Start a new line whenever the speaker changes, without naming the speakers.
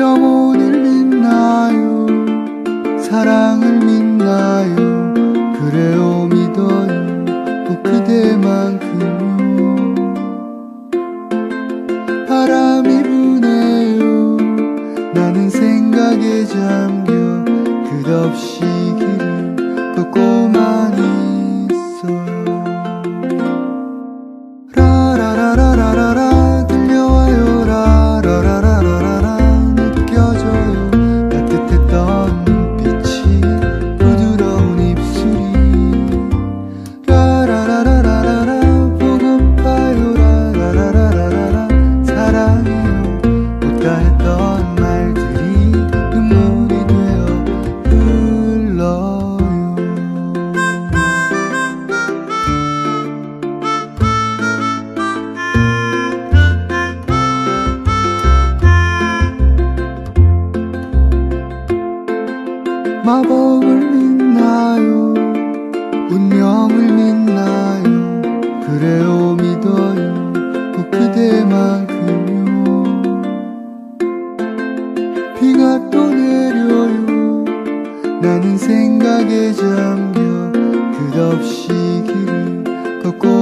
영혼을 믿나요? 사랑을 믿나요? 그래요 믿어요. 꼭 그대만큼 마법을 믿나요? 운명을 믿나요? 그래요 믿어요. 꼭 그대만큼요. 비가 또 내려요. 나는 생각에 잠겨. 끝없이 길을 걷고